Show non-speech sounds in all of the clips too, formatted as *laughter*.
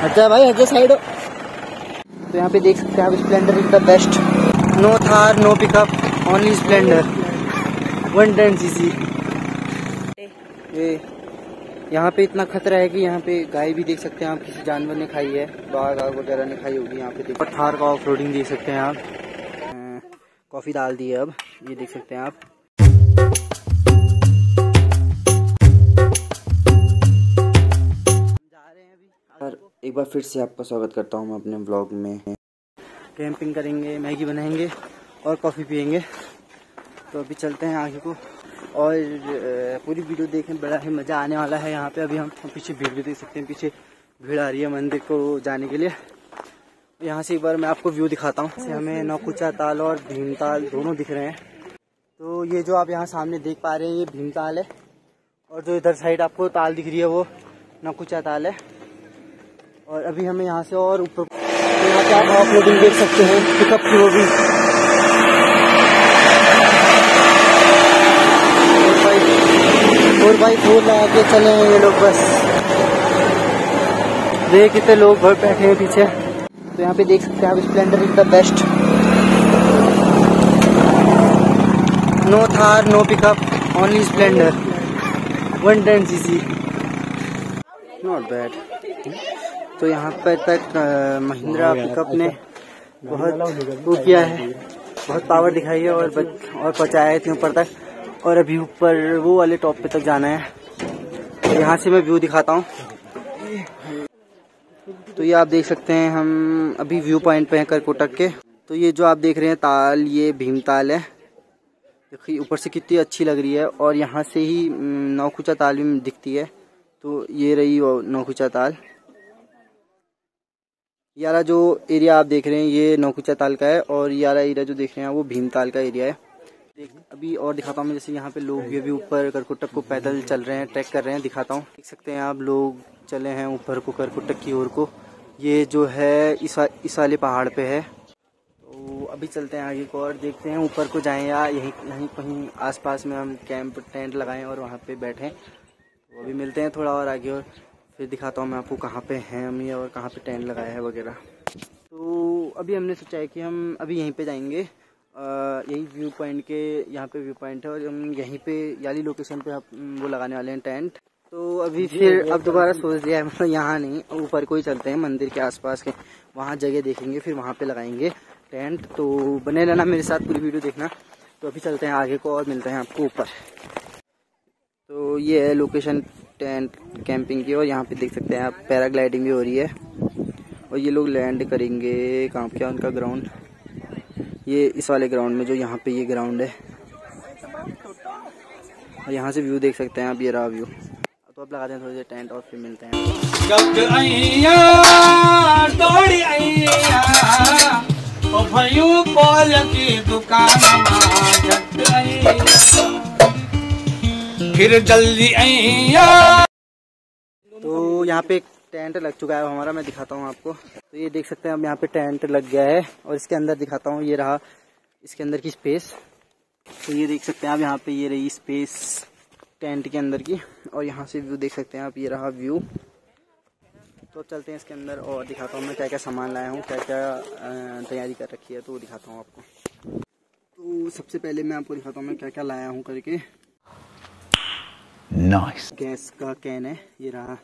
अच्छा भाई अच्छा साइड तो यहाँ पे देख सकते हैं आप Splendor is the best no Thar no pickup only Splendor one ten C C यहाँ पे इतना खतरा है कि यहाँ पे गाय भी देख सकते हैं आप, किसी जानवर ने खाई है, बाघ, आग वगैरह ने खाई होगी यहाँ पे देख। थार का ऑफ़ रोडिंग देख सकते हैं आप। कॉफ़ी डाल दी है अब, ये देख सकते हैं आप। एक बार फिर से आपका स्वागत करता हूँ मैं अपने ब्लॉग में। कैंपिंग करेंगे, मैगी बनाएँगे और कॉफ़ी पियेंगे। तो अभी चलते हैं आगे को। और पूरी वीडियो देखें बड़ा ही मज़ा आने वाला है यहाँ पे। अभी हम पीछे भीड़ भी देख सकते हैं, पीछे भीड़ आ रही है मंदिर को जाने के लिए। यहाँ से एक बार मैं आपको व्यू दिखाता हूँ। हमें नौकुचा ताल और भीमताल दोनों दिख रहे हैं। तो ये जो आप यहाँ सामने देख पा रहे हैं, ये भीमताल है। और जो इधर साइड आपको ताल दिख रही है, वो नौकुचा ताल है। और अभी हमें यहाँ से और ऊपर, यहाँ पे आप लोडिंग देख सकते हैं पिकअप की वो भी। फोर बाई लगा के चले हैं ये लोग बस। देख कितने लोग भर बैठे हैं पीछे। तो यहाँ पे देख सकते हैं आप Splendor is the best. No Thar no pickup only Splendor. C C not bad तो यहाँ पर तक महिंद्रा पिकअप ने बहुत वो किया है। बहुत पावर दिखाई है और और पहुँचाया है इतने ऊपर तक। और अभी ऊपर वो वाले टॉप पे तक जाना है। यहाँ से मैं व्यू दिखाता हूँ। तो ये आप देख सकते हैं हम अभी व्यू पॉइंट पे हैं करकोटक के। तो ये जो आप देख रहे हैं ताल ये भीमताल है। देखिए ऊपर से कितनी अच्छी लग रही है। और यहाँ से ही नौकुचा ताल भी दिखती है। तो ये रही वो नौकुचा ताल। ये वाला जो एरिया आप देख रहे हैं, ये नौकुचा ताल का है और यारा एरिया जो देख रहे हैं वो भीमताल का एरिया है। अभी और दिखाता हूँ जैसे यहाँ पे लोग भी अभी ऊपर करकुटक को पैदल चल रहे हैं, ट्रैक कर रहे हैं, दिखाता हूँ। देख सकते हैं आप, लोग चले हैं ऊपर को, करकुटक की ओर को। ये जो है, इस वाले पहाड़ पे है। तो अभी चलते हैं आगे को और देखते हैं, ऊपर को जाएँ या यहीं यहीं, कहीं आसपास में हम कैंप, टेंट लगाएँ और वहाँ पे बैठें। तो अभी मिलते हैं थोड़ा और आगे और। फिर दिखाता हूँ मैं आपको कहाँ पे हैं हम ये और कहाँ पे टेंट लगाया है वगैरह। तो अभी हमने सोचा है कि हम अभी यहीं पे जाएँगे। यही व्यू पॉइंट के यहाँ पे व्यू पॉइंट है और हम यहीं पे याली लोकेशन पे हम वो लगाने वाले हैं टेंट। तो अभी फिर अब दोबारा सोच लिया है मतलब यहाँ नहीं ऊपर को ही चलते हैं मंदिर के आसपास के। वहाँ जगह देखेंगे फिर वहाँ पे लगाएँगे टेंट। तो बने रहना मेरे साथ पूरी वीडियो देखना। तो अभी चलते हैं आगे को और मिलते हैं आपको ऊपर। तो ये है लोकेशन टेंट कैंपिंग की और यहाँ पे देख सकते हैं आप, पैराग्लाइडिंग भी हो रही है। और ये लोग लैंड करेंगे, कहाँ, क्या उनका ग्राउंड? ये इस वाले ग्राउंड में जो यहाँ पे ये ग्राउंड है। और यहाँ से व्यू देख सकते हैं आप, ये रहा व्यू। तो अब लगाते हैं थोड़ी देर टेंट और फिर मिलते हैं। दुकान फिर जल्दी तो यहाँ पे एक टेंट लग चुका है हमारा, मैं दिखाता हूँ आपको। तो ये देख सकते हैं, अब यहाँ पे टेंट लग गया है और इसके अंदर दिखाता हूँ, ये रहा इसके अंदर की स्पेस। तो ये देख सकते हैं आप यहाँ पे ये रही स्पेस टेंट के अंदर की और यहाँ से व्यू देख सकते हैं आप, ये रहा व्यू। तो चलते हैं इसके अंदर और दिखाता हूँ मैं क्या क्या सामान लाया हूँ क्या क्या तैयारी कर रखी है तो वो दिखाता हूँ आपको। तो सबसे पहले मैं आपको दिखाता हूँ मैं क्या क्या लाया हूँ करके। नाइस गैस का कैन है, ये रहा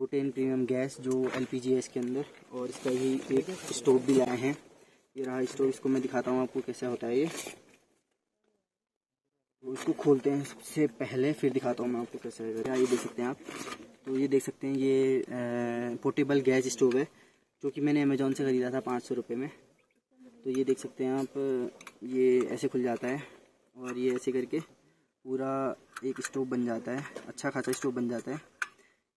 बुटेन प्रीमियम गैस जो एल पी जी है इसके अंदर, और इसका ही एक स्टोव भी लाए हैं। ये रहा स्टोव इसको मैं दिखाता हूँ आपको कैसे होता है ये। तो इसको खोलते हैं सबसे पहले, फिर दिखाता हूँ मैं आपको कैसे होगा ये देख सकते हैं आप? तो ये देख सकते हैं, ये पोर्टेबल गैस स्टोव है, जो कि मैंने अमेजोन से ख़रीदा था पाँच सौ रुपये में। तो ये देख सकते हैं आप, ये ऐसे खुल जाता है, और ये ऐसे करके पूरा एक स्टोव बन जाता है अच्छा खासा स्टोव बन जाता है।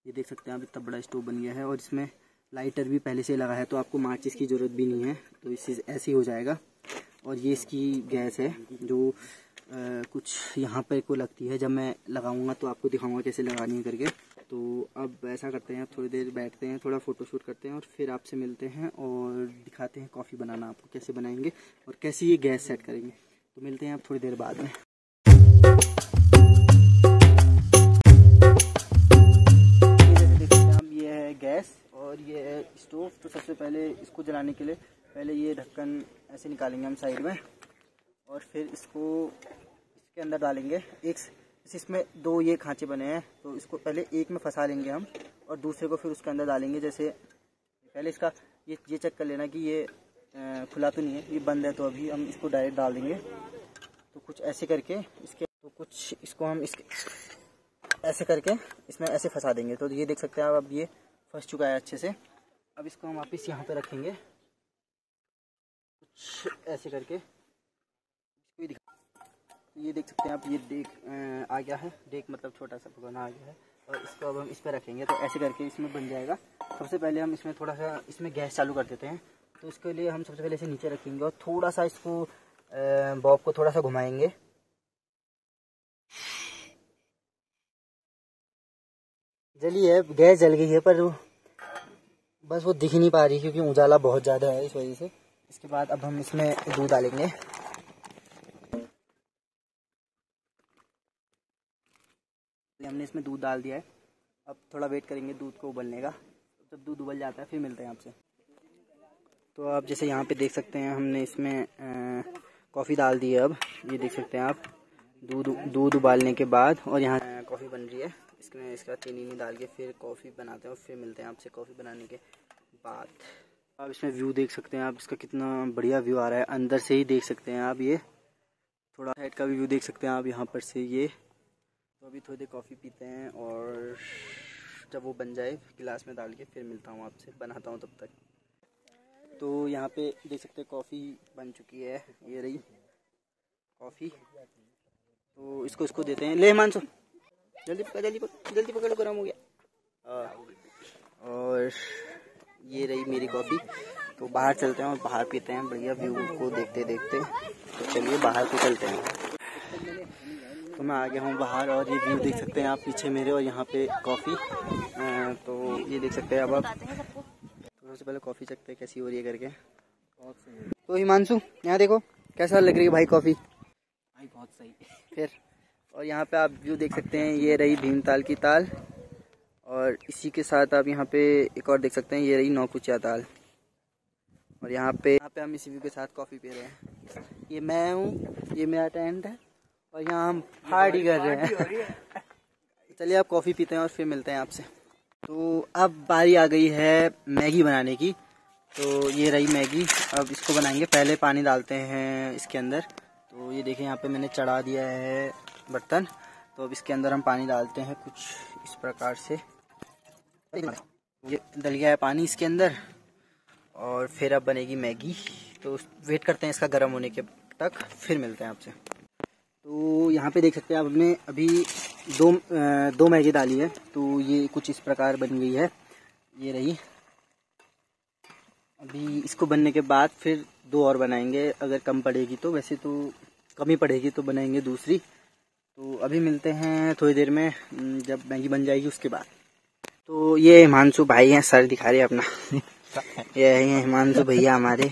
ये देख सकते हैं आप इतना बड़ा स्टोव बन गया है और इसमें लाइटर भी पहले से लगा है तो आपको माचिस की ज़रूरत भी नहीं है तो इससे ऐसे ही हो जाएगा। और ये इसकी गैस है जो अ, कुछ यहाँ पर को लगती है जब मैं लगाऊँगा तो आपको दिखाऊँगा कैसे लगानी है करके। तो अब ऐसा करते हैं थोड़ी देर बैठते हैं थोड़ा फ़ोटो शूट करते हैं और फिर आपसे मिलते हैं और दिखाते हैं कॉफ़ी बनाना आपको कैसे बनाएँगे और कैसे ये गैस सेट करेंगे। तो मिलते हैं आप थोड़ी देर बाद में। गैस और है स्टोव। तो सबसे पहले इसको जलाने के लिए पहले ये ढक्कन ऐसे निकालेंगे हम साइड में और फिर इसको इसके अंदर डालेंगे एक इसमें दो ये खांचे बने हैं तो इसको पहले एक में फंसा लेंगे हम और दूसरे को फिर उसके अंदर डालेंगे। जैसे पहले इसका ये ये चेक कर लेना कि ये खुला तो नहीं है, ये बंद है तो अभी हम इसको डायरेक्ट डाल देंगे। तो कुछ ऐसे करके इसके कुछ इसको हम इसके ऐसे करके इसमें ऐसे फंसा देंगे। तो ये देख सकते हैं आप, अब ये फंस चुका है अच्छे से। अब इसको हम वापस यहाँ पे रखेंगे। कुछ ऐसे करके इसको ही दिखा ये देख सकते हैं आप, ये देख आ गया है। देख मतलब छोटा सा भगवाना आ गया है। और इसको अब हम इस पर रखेंगे। तो ऐसे करके इसमें बन जाएगा। सबसे पहले हम इसमें थोड़ा सा इसमें गैस चालू कर देते हैं। तो इसके लिए हम सबसे पहले इसे नीचे रखेंगे और थोड़ा सा इसको बॉब को थोड़ा सा घुमाएँगे। जली है, गैस जल गई है, पर वो बस वो दिख नहीं पा रही क्योंकि उजाला बहुत ज़्यादा है इस वजह से। इसके बाद अब हम इसमें दूध डालेंगे। हमने इसमें दूध डाल दिया है। अब थोड़ा वेट करेंगे दूध को उबलने का। जब दूध उबल जाता है, फिर मिलते हैं आपसे। तो आप जैसे यहाँ पे देख सकते हैं, हमने इसमें कॉफ़ी डाल दी है अब। ये देख सकते हैं आप। दूध दूध उबालने के बाद और यहाँ कॉफ़ी बन रही है। इसमें इसका चीनी डाल के फिर कॉफ़ी बनाते हैं और फिर मिलते हैं आपसे कॉफ़ी बनाने के बाद। आप इसमें व्यू देख सकते हैं, आप इसका कितना बढ़िया व्यू आ रहा है। अंदर से ही देख सकते हैं आप ये। थोड़ा साइड का भी व्यू देख सकते हैं आप, यहाँ पर से ये। तो अभी थोड़ी देर कॉफ़ी पीते हैं और जब वो बन जाए, गिलास में डाल के फिर मिलता हूँ आपसे, बनाता हूँ तब तक। तो यहाँ पे देख सकते हैं कॉफ़ी बन चुकी है, ये रही कॉफ़ी। तो इसको इसको देते हैं। ले, मानसो। जल्दी पकड़ जल्दी पकड़ जल्दी पकड़ो गर्म हो गया। और ये रही मेरी कॉफ़ी तो बाहर चलते हैं और बाहर पीते हैं। बढ़िया व्यू को देखते देखते। तो चलिए बाहर को चलते हैं। तो मैं आ गया हूँ बाहर और ये व्यू देख सकते हैं आप पीछे मेरे और यहाँ पे कॉफ़ी। तो ये देख सकते हैं अब आप। तो सबसे पहले कॉफ़ी चखते हैं कैसी हो रही है करके तो हिमांशु यहाँ देखो कैसा लग रही है भाई कॉफ़ी? भाई बहुत सही। फिर? और यहाँ पे आप व्यू देख सकते हैं ये रही भीमताल की ताल। और इसी के साथ आप यहाँ पे एक और देख सकते हैं ये रही नौकुचिया ताल। और यहाँ पे यहाँ पे हम इसी व्यू के साथ कॉफ़ी पी रहे हैं। ये मैं हूँ ये मेरा टेंट है और यहाँ हम पार्टी कर रहे हैं। *laughs* चलिए आप कॉफ़ी पीते हैं और फिर मिलते हैं आपसे। तो अब बारी आ गई है मैगी बनाने की। तो ये रही मैगी अब इसको बनाएँगे। पहले पानी डालते हैं इसके अंदर। तो ये देखें यहाँ पे मैंने चढ़ा दिया है। बर्तन। तो अब इसके अंदर हम पानी डालते हैं कुछ इस प्रकार से। ये डल गया है पानी इसके अंदर और फिर अब बनेगी मैगी। तो वेट करते हैं इसका गर्म होने के तक, फिर मिलते हैं आपसे। तो यहाँ पे देख सकते हैं आप हमने अभी दो दो मैगी डाली है। तो ये कुछ इस प्रकार बन गई है। ये रही। अभी इसको बनने के बाद फिर दो और बनाएँगे। अगर कम पड़ेगी तो वैसे तो कम पड़ेगी तो बनाएँगे दूसरी। तो अभी मिलते हैं थोड़ी देर में जब मैगी बन जाएगी उसके बाद। तो ये हिमांशु भाई हैं सर दिखा रहे अपना। *laughs* ये है हिमांशु भैया हमारे।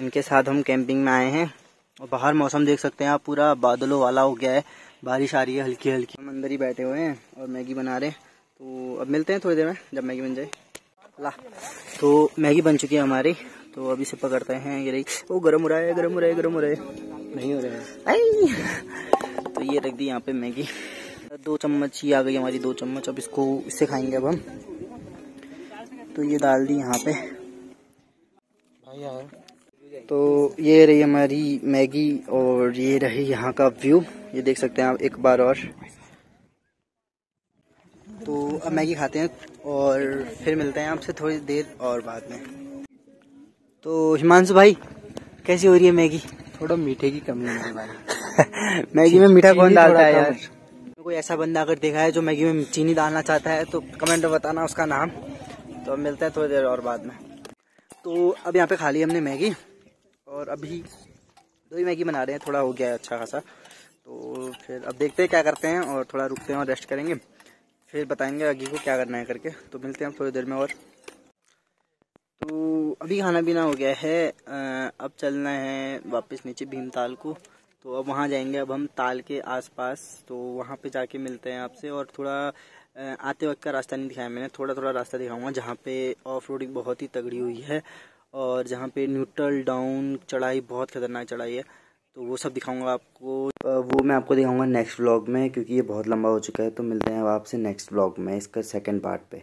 इनके साथ हम कैंपिंग में आए हैं। और बाहर मौसम देख सकते हैं आप पूरा बादलों वाला हो गया है। बारिश आ रही है हल्की हल्की हम अंदर ही बैठे हुए हैं और मैगी बना रहे हैं। तो अब मिलते हैं थोड़ी देर में जब मैगी बन जाए। ला। तो मैगी बन चुकी है हमारी। तो अभी से पकड़ते हैं ये रही। वो गर्म हो रहा है गर्म हो रहा है गर्म हो रहा है। नहीं हो रहा है। ये रख दी यहाँ पे मैगी। दो चम्मच ही आ गई हमारी दो चम्मच। अब इसको इससे खाएँगे अब हम। तो ये डाल दी यहाँ पे। भाई यार तो ये रही हमारी मैगी और ये रही यहाँ का व्यू। ये देख सकते हैं आप एक बार और। तो अब मैगी खाते हैं और फिर मिलते हैं आपसे थोड़ी देर और बाद में। तो हिमांशु भाई कैसी हो रही है मैगी? थोड़ा मीठे की कमी है भाई। मैगी में मीठा कौन डालता है यार? कोई ऐसा बंदा अगर देखा है जो मैगी में चीनी डालना चाहता है तो कमेंट में बताना उसका नाम। तो अब मिलते हैं थोड़ी देर और बाद में। तो अब यहाँ पे खा ली हमने मैगी और अभी दो ही मैगी बना रहे हैं थोड़ा हो गया है अच्छा खासा। तो फिर अब देखते हैं क्या करते हैं और थोड़ा रुकते हैं और रेस्ट करेंगे। फिर बताएँगे आगे को क्या करना है करके। तो मिलते हैं थोड़ी देर में और। तो अभी खाना पीना हो गया है अब चलना है वापस नीचे भीमताल को। तो अब वहाँ जाएँगे, अब हम ताल के आसपास तो वहाँ पे जाके मिलते हैं आपसे और थोड़ा आते वक्त का रास्ता नहीं दिखाया मैंने थोड़ा थोड़ा रास्ता दिखाऊँगा जहाँ पे ऑफ़ रोडिंग बहुत ही तगड़ी हुई है और जहाँ पे न्यूट्रल डाउन चढ़ाई बहुत खतरनाक चढ़ाई है तो वो सब दिखाऊँगा आपको। वो मैं आपको दिखाऊँगा नेक्स्ट ब्लॉग में क्योंकि ये बहुत लंबा हो चुका है तो मिलते हैं अब आपसे नेक्स्ट ब्लॉग में, इसका सेकंड पार्ट पे।